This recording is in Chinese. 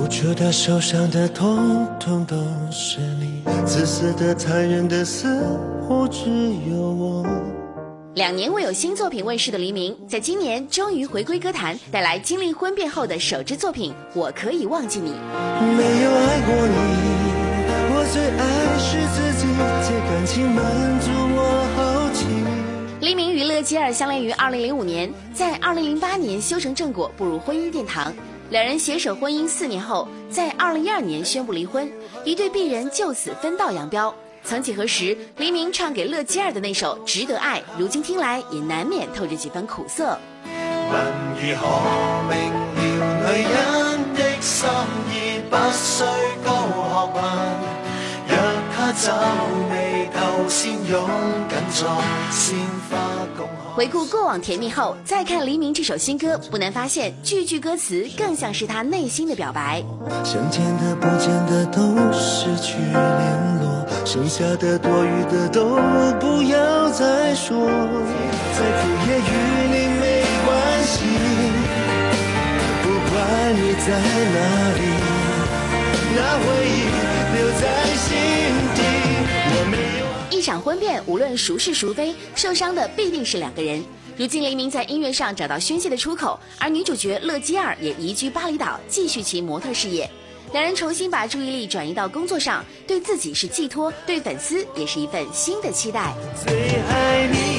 付出的、受伤的，统统都是你。自私的、残忍的，似乎只有我。两年未有新作品问世的黎明，在今年终于回归歌坛，带来经历婚变后的首支作品《我可以忘记你》。没有爱过你，我最爱是自己，借感情满足我好奇。黎明与乐基儿相恋于2005年，在2008年修成正果，步入婚姻殿堂。两人携手婚姻四年后，在2012年宣布离婚，一对璧人就此分道扬镳。曾几何时，黎明唱给乐基儿的那首《值得爱》，如今听来也难免透着几分苦涩。问如何明了女人的心意，不需高学问。若他皱眉头，先拥紧在鲜花共。回顾过往甜蜜后，再看黎明这首新歌，不难发现，句句歌词更像是他内心的表白。想见的、不见的都失去联络，剩下的、多余的都不要再说。再苦也与你没关系，不管你在哪里，一场婚变，无论孰是孰非，受伤的必定是两个人。如今黎明在音乐上找到宣泄的出口，而女主角乐基儿也移居巴厘岛，继续其模特事业。两人重新把注意力转移到工作上，对自己是寄托，对粉丝也是一份新的期待。最爱你